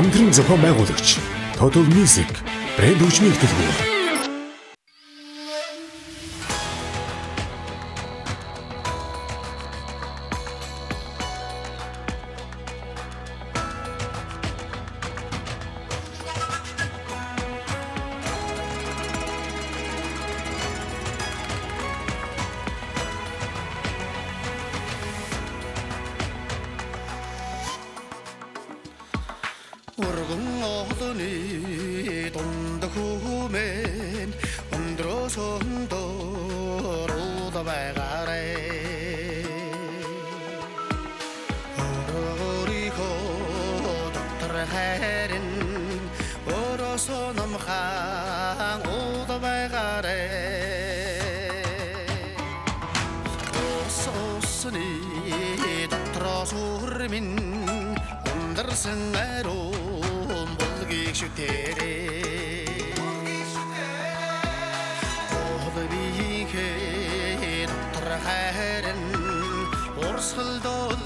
хамтран зохион байгуулагч Total Music брэнд хөгжмийн хөтөлбөр. уулны дунд хүмэн өндрөөс өндөр ууд байгаарэ. Өөрийнхөө дотор хайрын өрөөс намхан ууд байгаарэ. Сосны дотроос үрмэн өндрсөн ариу यीशु तेरे ضبيك ترهرن ورسل دول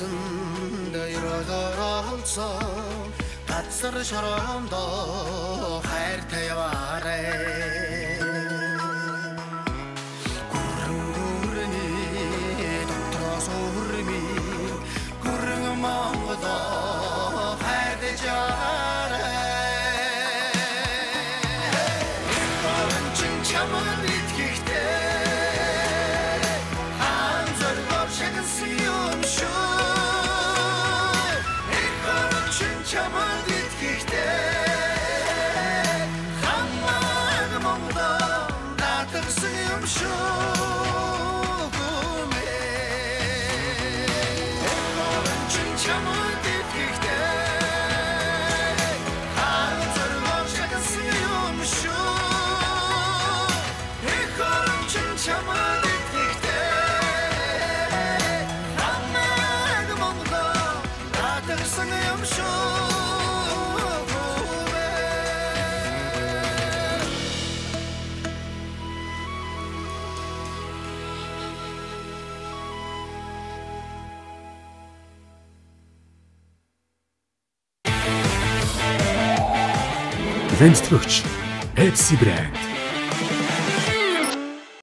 Исэндэй ролоролцоо газар шорондо хайр таваарэ Гүрэн гүрэний дотроос үрми гүрэн Монгол хайр дэжаа Zemstvogч Pepsi брэнд